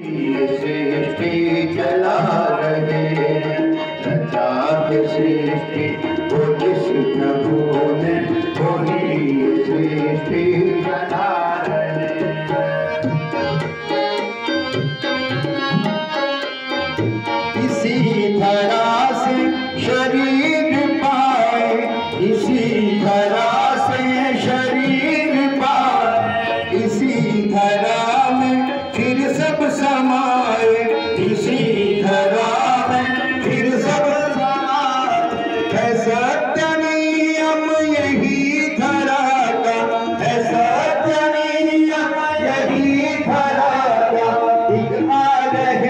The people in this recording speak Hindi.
सृष्टि चला रहे सजात सृष्टि वो जिस प्रभु ने वही सृष्टि चला रहे इसी तरह से शरीर पाए, इसी समाए इसी धरा में फिर सब समाए यही धरा है सत्य यही धरा का